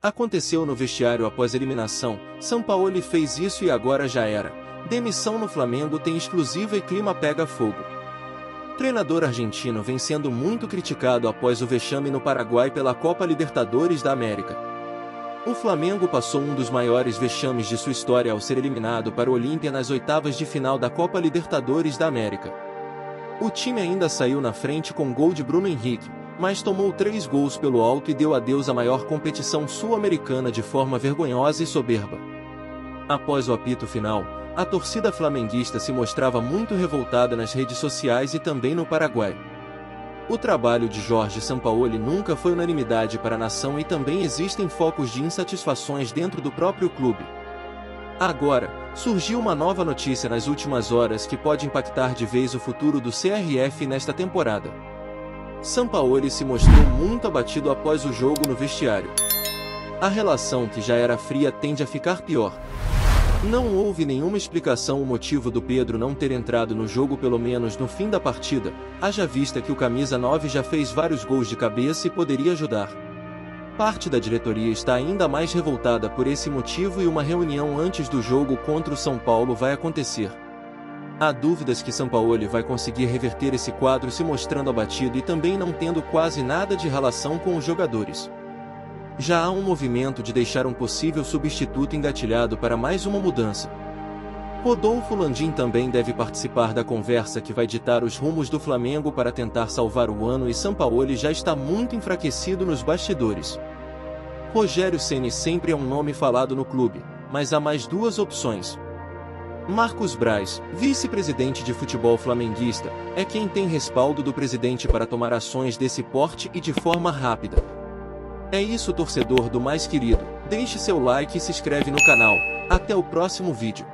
Aconteceu no vestiário após eliminação, Sampaoli fez isso e agora já era. Demissão no Flamengo tem exclusiva e clima pega fogo. Treinador argentino vem sendo muito criticado após o vexame no Paraguai pela Copa Libertadores da América. O Flamengo passou um dos maiores vexames de sua história ao ser eliminado para o Olímpia nas oitavas de final da Copa Libertadores da América. O time ainda saiu na frente com gol de Bruno Henrique, mas tomou três gols pelo alto e deu adeus à maior competição sul-americana de forma vergonhosa e soberba. Após o apito final, a torcida flamenguista se mostrava muito revoltada nas redes sociais e também no Paraguai. O trabalho de Jorge Sampaoli nunca foi unanimidade para a nação e também existem focos de insatisfações dentro do próprio clube. Agora, surgiu uma nova notícia nas últimas horas que pode impactar de vez o futuro do CRF nesta temporada. Sampaoli se mostrou muito abatido após o jogo no vestiário. A relação que já era fria tende a ficar pior. Não houve nenhuma explicação o motivo do Pedro não ter entrado no jogo pelo menos no fim da partida, haja vista que o camisa 9 já fez vários gols de cabeça e poderia ajudar. Parte da diretoria está ainda mais revoltada por esse motivo e uma reunião antes do jogo contra o São Paulo vai acontecer. Há dúvidas que Sampaoli vai conseguir reverter esse quadro se mostrando abatido e também não tendo quase nada de relação com os jogadores. Já há um movimento de deixar um possível substituto engatilhado para mais uma mudança. Rodolfo Landim também deve participar da conversa que vai ditar os rumos do Flamengo para tentar salvar o ano e Sampaoli já está muito enfraquecido nos bastidores. Rogério Ceni sempre é um nome falado no clube, mas há mais duas opções, Marcos Braz, vice-presidente de futebol flamenguista, é quem tem respaldo do presidente para tomar ações desse porte e de forma rápida. É isso torcedor do mais querido, deixe seu like e se inscreve no canal. Até o próximo vídeo.